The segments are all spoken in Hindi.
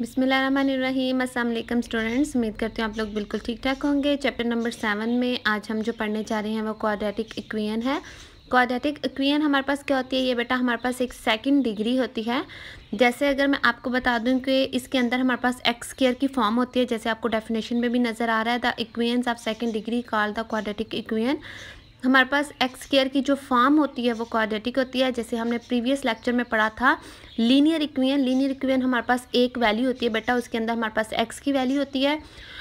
बिसमीम अल्लाम स्टूडेंट्स, उम्मीद करती हूँ आप लोग बिल्कुल ठीक ठाक होंगे। चैप्टर नंबर सेवन में आज हम जो पढ़ने जा रहे हैं वो क्वाड्रेटिक इक्वियन है। क्वाड्रेटिक इक्वियन हमारे पास क्या होती है? ये बेटा हमारे पास एक सेकंड डिग्री होती है। जैसे अगर मैं आपको बता दूँ कि इसके अंदर हमारे पास एक्स केयर की फॉर्म होती है, जैसे आपको डेफिनेशन में भी नज़र आ रहा है the equations of second degree call the quadratic equation हमारे पास एक्स केयर की जो फॉर्म होती है, वो क्वाड्रेटिक होती है। जैसे हमने प्रीवियस लेक्चर में पढ़ा था लीनियर इक्वियन लीनियर इक्वियन हमारे पास एक वैल्यू होती है बेटा, उसके अंदर हमारे पास एक्स की वैल्यू होती है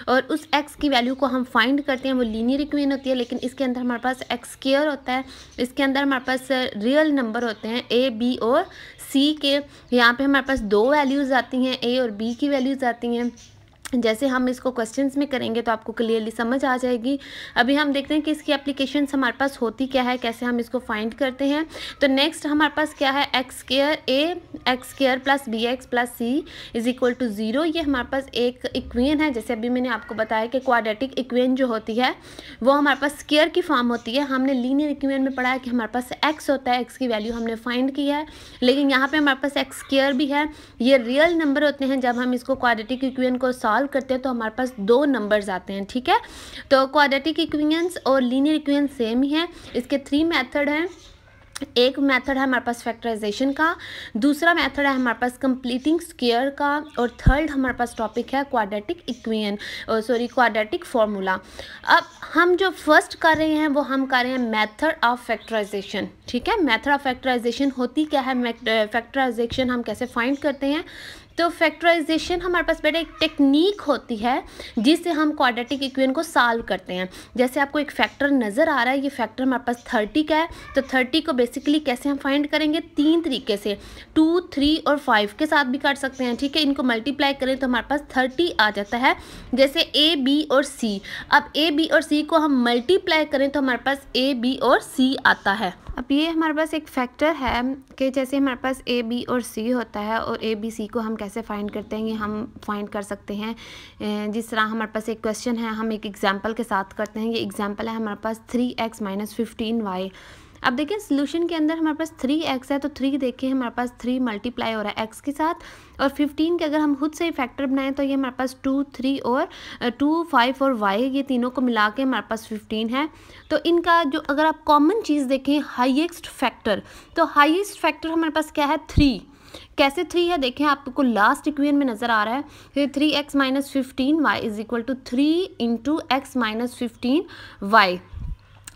और उस एक्स की वैल्यू को हम फाइंड करते हैं, वो लीनियर इक्वियन होती है, लेकिन इसके अंदर हमारे पास एक्स केयर होता है। इसके अंदर हमारे पास रियल नंबर होते हैं ए बी और सी के। यहाँ पर हमारे पास दो वैल्यूज़ आती हैं ए और बी की वैल्यूज़ आती हैं। जैसे हम इसको क्वेश्चंस में करेंगे तो आपको क्लियरली समझ आ जाएगी। अभी हम देखते हैं कि इसकी एप्लीकेशन हमारे पास होती क्या है, कैसे हम इसको फाइंड करते हैं। तो नेक्स्ट हमारे पास क्या है? X square a x square plus b x plus c is equal to zero ये हमारे पास एक इक्वेन है, जैसे अभी मैंने आपको बताया कि क्वाड्रेटिक इक्वेन जो होती है, वो हमारे पास स्केयर की फॉर्म होती है। हमने लीनियर इक्वेन में पढ़ा है कि हमारे पास एक्स होता है एक्स की वैल्यू हमने फाइंड की है। लेकिन यहाँ पर हमारे पास एक्स केयर भी है। ये रियल नंबर होते हैं जब हम इसको क्वाड्रेटिक इक्वेन को सॉल्व सॉल्व करते हैं तो हमारे पास दो नंबर्स आते हैं, ठीक है? तो क्वाड्रेटिक इक्वियंस और लीनियर इक्वियंस सेम ही है। इसके थ्री मेथड हैं। एक मेथड है हमारे पास फैक्टराइजेशन का, दूसरा मेथड है हमारे पास कंप्लीटिंग स्केयर का, और थर्ड हमारे पास टॉपिक है quadratic equation sorry quadratic formula अब हम जो फ़र्स्ट कर रहे हैं, वो हम कर रहे हैं मेथड ऑफ़ फैक्टराइजेशन ठीक है? मेथड ऑफ़ फैक्टराइजेशन होती क्या है? फैक्टराइजेशन हम कैसे फाइंड करते हैं? तो फैक्टराइजेशन हमारे पास बेटा एक टेक्निक होती है, जिससे हम क्वाड्रेटिक इक्वेशन को सॉल्व करते हैं। जैसे आपको एक फैक्टर नज़र आ रहा है, ये फैक्टर हमारे पास थर्टी का है तो थर्टी को बेसिकली कैसे हम फाइंड करेंगे? तीन तरीके से। टू थ्री और फाइव के साथ भी कर सकते हैं, ठीक है? इनको मल्टीप्लाई करें तो हमारे पास थर्टी आ जाता है। जैसे ए बी और सी अब ए बी और सी को हम मल्टीप्लाई करें तो हमारे पास ए बी और सी आता है। अब ये हमारे पास एक फैक्टर है, कि जैसे हमारे पास ए बी और सी होता है, और ए बी सी को हम कैसे फाइंड करते हैं, ये हम फाइंड कर सकते हैं। जिस तरह हमारे पास एक क्वेश्चन है, हम एक एग्ज़ाम्पल के साथ करते हैं। ये एग्ज़ाम्पल है हमारे पास three x minus fifteen y अब देखिए सोल्यूशन के अंदर हमारे पास थ्री एक्स है तो थ्री देखिए, हमारे पास थ्री मल्टीप्लाई हो रहा है एक्स के साथ। और फिफ्टीन के अगर हम खुद से फैक्टर बनाएँ तो ये हमारे पास टू थ्री और टू फाइव और वाई ये तीनों को मिला के हमारे पास फिफ्टीन है। तो इनका जो, अगर आप कॉमन चीज़ देखें हाइएस्ट फैक्टर तो हाइएस्ट फैक्टर हमारे पास क्या है? थ्री कैसे थ्री है? देखें, आपको लास्ट इक्वेशन में नज़र आ रहा है three x minus fifteen y is equal to three into x minus fifteen y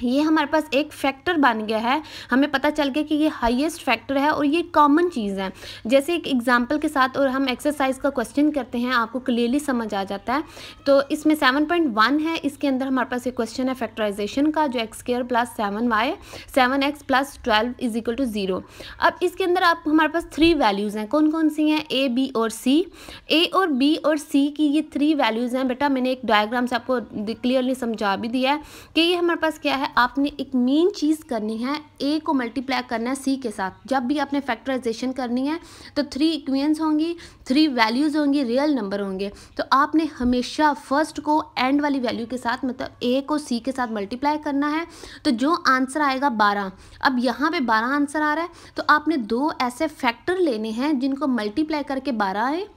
ये हमारे पास एक फैक्टर बन गया है। हमें पता चल गया कि ये हाईएस्ट फैक्टर है और ये कॉमन चीज़ है। जैसे एक एग्जांपल के साथ और हम एक्सरसाइज का क्वेश्चन करते हैं, आपको क्लियरली समझ आ जाता है। तो इसमें सेवन पॉइंट वन है, इसके अंदर हमारे पास एक क्वेश्चन है फैक्टराइजेशन का, जो x square plus seven y seven x plus twelve is equal to zero अब इसके अंदर आप, हमारे पास थ्री वैल्यूज़ हैं। कौन कौन सी हैं? ए बी और सी ए और बी और सी की ये थ्री वैल्यूज़ हैं। बेटा, मैंने एक डायग्राम से आपको क्लियरली समझा भी दिया है कि ये हमारे पास क्या है? आपने एक मेन चीज़ करनी है ए को मल्टीप्लाई करना है सी के साथ। जब भी आपने फैक्टराइजेशन करनी है तो थ्री इक्वेंस होंगी थ्री वैल्यूज़ होंगी रियल नंबर होंगे। तो आपने हमेशा फ़र्स्ट को एंड वाली वैल्यू के साथ मतलब ए को सी के साथ मल्टीप्लाई करना है। तो जो आंसर आएगा बारह। अब यहाँ पे बारह आंसर आ रहा है तो आपने दो ऐसे फैक्टर लेने हैं जिनको मल्टीप्लाई करके बारह आए।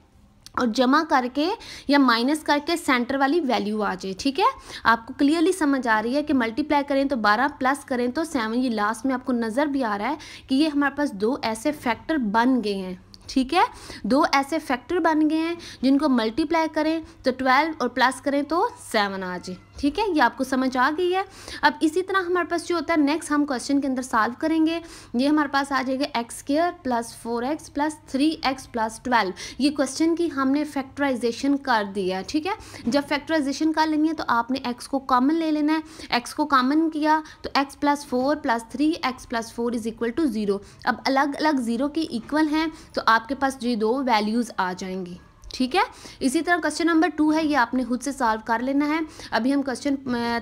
और जमा करके या माइनस करके सेंटर वाली वैल्यू आ जाए, ठीक है? आपको क्लियरली समझ आ रही है कि मल्टीप्लाई करें तो बारह प्लस करें तो सेवन ये लास्ट में आपको नज़र भी आ रहा है कि ये हमारे पास दो ऐसे फैक्टर बन गए हैं, ठीक है? दो ऐसे फैक्टर बन गए हैं जिनको मल्टीप्लाई करें तो ट्वेल्व और प्लस करें तो सेवन आ जाए। ठीक है, ये आपको समझ आ गई है। अब इसी तरह हमारे पास जो होता है नेक्स्ट हम क्वेश्चन के अंदर सॉल्व करेंगे। ये हमारे पास आ जाएगा x square plus four x plus three x plus twelve ये क्वेश्चन की हमने फैक्टराइजेशन कर दिया है, ठीक है? जब फैक्टराइजेशन कर लेनी है तो आपने एक्स को कॉमन ले लेना है। एक्स को कॉमन किया तो x plus four plus three x plus four is equal to zero अब अलग अलग ज़ीरो के इक्वल हैं तो आपके पास ये दो वैल्यूज़ आ जाएँगी। ठीक है? इसी तरह क्वेश्चन नंबर टू है, ये आपने खुद से सॉल्व कर लेना है। अभी हम question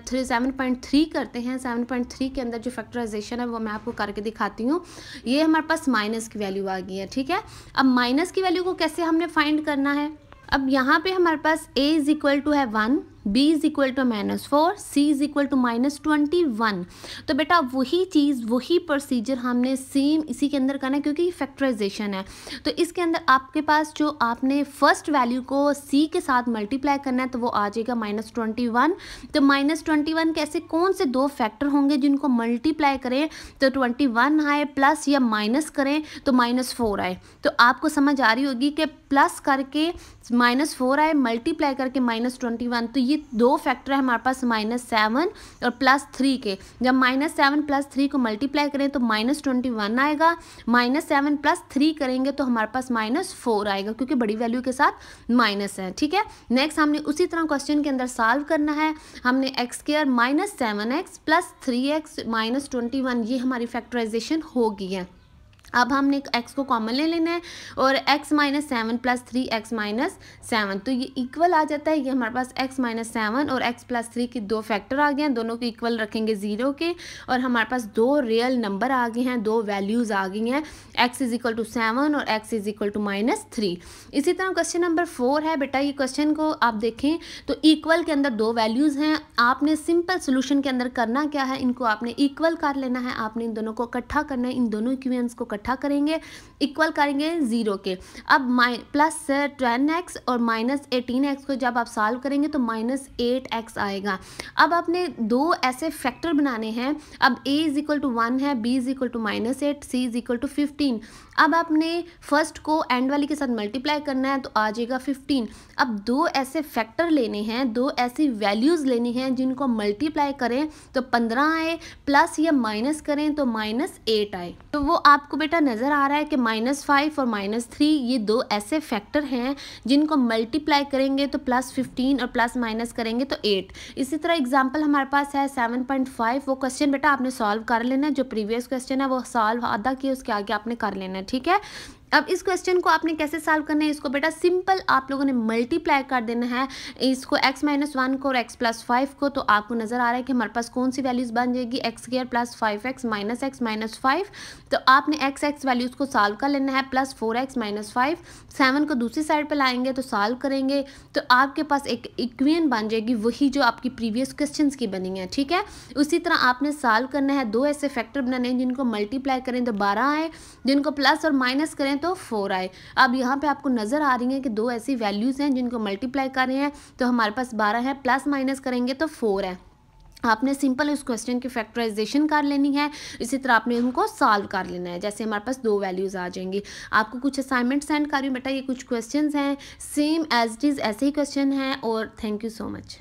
three seven point three करते हैं। सेवन पॉइंट थ्री के अंदर जो फैक्टराइजेशन है, वो मैं आपको करके दिखाती हूँ। ये हमारे पास माइनस की वैल्यू आ गई है, ठीक है? अब माइनस की वैल्यू को कैसे हमने फाइंड करना है? अब यहाँ पे हमारे पास ए इज़ इक्वल टू है one b is equal to minus four c is equal to minus twenty one तो बेटा, वही चीज़, वही प्रोसीजर हमने सेम इसी के अंदर करना है क्योंकि फैक्टराइजेशन है। तो इसके अंदर आपके पास जो आपने फ़र्स्ट वैल्यू को सी के साथ मल्टीप्लाई करना है तो वो आ जाएगा माइनस ट्वेंटी वन तो माइनस ट्वेंटी वन कैसे, कौन से दो फैक्टर होंगे जिनको मल्टीप्लाई करें? तो ट्वेंटी वन आए प्लस या माइनस करें तो माइनस फोर आए। तो आपको समझ आ रही होगी कि प्लस करके माइनस फोर आए मल्टीप्लाई करके माइनस ट्वेंटी वन तो ये दो फैक्टर है हमारे पास माइनस सेवन और प्लस थ्री के। जब माइनस सेवन प्लस थ्री को मल्टीप्लाई करें तो माइनस ट्वेंटी वन आएगा। माइनस सेवन प्लस थ्री करेंगे तो हमारे पास माइनस फोर आएगा, क्योंकि बड़ी वैल्यू के साथ माइनस है, ठीक है? नेक्स्ट हमने उसी तरह क्वेश्चन के अंदर सॉल्व करना है। हमने x square minus seven x plus three x minus twenty one ये हमारी फैक्टराइजेशन होगी है। अब हमने एक्स को कॉमन ले लेना है और x minus seven plus three x minus seven तो ये इक्वल आ जाता है। ये हमारे पास एक्स माइनस सेवन और एक्स प्लस थ्री के दो फैक्टर आ गए हैं। दोनों को इक्वल रखेंगे ज़ीरो के और हमारे पास दो रियल नंबर आ गए हैं। दो वैल्यूज़ आ गई हैं। X is equal to seven और x is equal to minus three इसी तरह क्वेश्चन नंबर फोर है। बेटा, ये क्वेश्चन को आप देखें तो इक्वल के अंदर दो वैल्यूज़ हैं। आपने सिंपल सोल्यूशन के अंदर करना क्या है? इनको आपने इक्वल कर लेना है। आपने इन दोनों को इकट्ठा करना है। इन दोनों इक्वेंस को इकट्ठा करेंगे इक्वल करेंगे ज़ीरो के। अब प्लस टेन एक्स और माइनस एटीन एक्स को जब आप सॉल्व करेंगे तो माइनस एट एक्स आएगा। अब आपने दो ऐसे फैक्टर बनाने हैं। अब a is equal to one है b is equal to minus eight c is equal to fifteen अब आपने फ़र्स्ट को एंड वाली के साथ मल्टीप्लाई करना है तो आ जाएगा फिफ्टीन अब दो ऐसे फैक्टर लेने हैं, दो ऐसी वैल्यूज़ लेनी हैं जिनको मल्टीप्लाई करें तो पंद्रह आए प्लस या माइनस करें तो माइनस एट आए। तो वो आपको बेटा नज़र आ रहा है कि माइनस फाइव और माइनस थ्री ये दो ऐसे फैक्टर हैं जिनको मल्टीप्लाई करेंगे तो प्लस फिफ्टीन और प्लस माइनस करेंगे तो एट इसी तरह एग्ज़ाम्पल हमारे पास है सेवन पॉइंट फाइव वो क्वेश्चन बेटा आपने सॉल्व कर लेना है, जो प्रीवियस क्वेश्चन है वो सॉल्व आधा किया उसके आगे आपने कर लेना है, ठीक है? अब इस क्वेश्चन को आपने कैसे सॉल्व करना है? इसको बेटा सिंपल आप लोगों ने मल्टीप्लाई कर देना है। इसको x माइनस वन को और x प्लस फाइव को तो आपको नज़र आ रहा है कि हमारे पास कौन सी वैल्यूज़ बन जाएगी? X square plus five x minus x minus five तो आपने x x वैल्यूज़ को सॉल्व कर लेना है plus four x minus five seven को दूसरी साइड पर लाएँगे तो सॉल्व करेंगे। तो आपके पास एक इक्वेन बन जाएगी, वही जो आपकी प्रीवियस क्वेश्चन की बनी है, ठीक है? उसी तरह आपने सॉल्व करना है, दो ऐसे फैक्टर बनाने हैं जिनको मल्टीप्लाई करें तो बारह आए। जिनको प्लस और माइनस करें तो फोर आए। अब यहाँ पे आपको नज़र आ रही है कि दो ऐसी वैल्यूज़ हैं जिनको मल्टीप्लाई कर रहे हैं तो हमारे पास बारह है प्लस माइनस करेंगे तो फोर है। आपने सिंपल उस क्वेश्चन की फैक्टराइजेशन कर लेनी है, इसी तरह आपने उनको सॉल्व कर लेना है, जैसे हमारे पास दो वैल्यूज़ आ जाएँगी। आपको कुछ असाइनमेंट सेंड कर रही हूँ बेटा ये कुछ क्वेश्चंस हैं। सेम एज इट इज़ ऐसे ही क्वेश्चन हैं, और थैंक यू सो मच